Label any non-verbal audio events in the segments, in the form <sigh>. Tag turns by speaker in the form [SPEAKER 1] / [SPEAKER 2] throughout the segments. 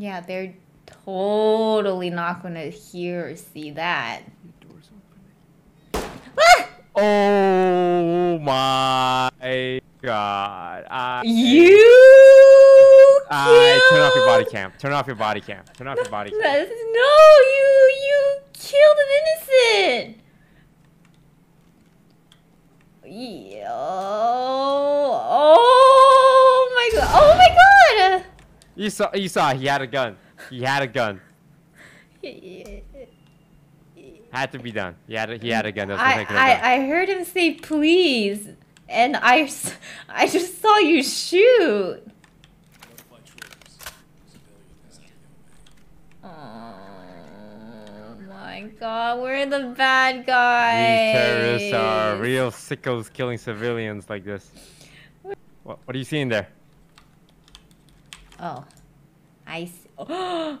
[SPEAKER 1] Yeah, they're totally not gonna hear or see that.
[SPEAKER 2] Doors open.
[SPEAKER 1] Ah!
[SPEAKER 2] Oh my god. I,
[SPEAKER 1] You
[SPEAKER 2] I turn off your body cam. Turn off your body cam. Turn off your body <laughs> cam.
[SPEAKER 1] No, you you killed an innocent. Yeah. Oh my god! Oh my god!
[SPEAKER 2] You saw you saw he had a gun. He had a gun. <laughs> Had to be done. He had a, he had a gun. That's
[SPEAKER 1] I,
[SPEAKER 2] they could have done.
[SPEAKER 1] I I heard him say please, and I, I just saw you shoot. Oh my god, we're the bad guys.
[SPEAKER 2] These terrorists are real sickos killing civilians like this. What, what are you seeing there?
[SPEAKER 1] Oh, I see. <gasps> a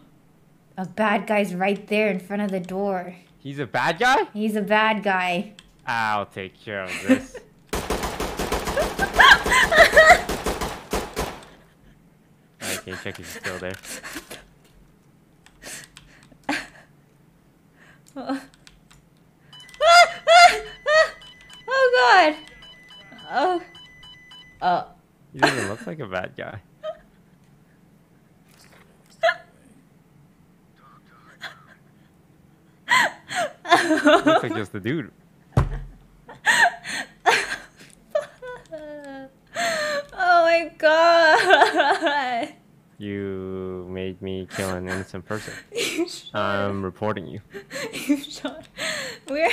[SPEAKER 1] bad guy's right there in front of the door.
[SPEAKER 2] He's a bad guy?
[SPEAKER 1] He's a bad guy.
[SPEAKER 2] I'll take care of this. <laughs> okay, check if he's still there.
[SPEAKER 1] Oh. <laughs> oh god. Oh. Oh.
[SPEAKER 2] He doesn't look like a bad guy. Looks like just a dude.
[SPEAKER 1] oh my god.
[SPEAKER 2] You made me kill an innocent person. <laughs> I'm reporting you.
[SPEAKER 1] you shot. We're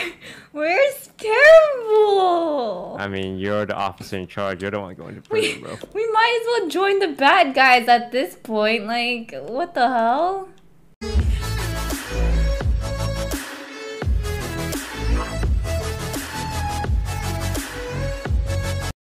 [SPEAKER 1] we're terrible.
[SPEAKER 2] I mean, you're the officer in charge. You're the one going to
[SPEAKER 1] we,
[SPEAKER 2] prison, bro.
[SPEAKER 1] we might as well join the bad guys at this point. Like, what the hell?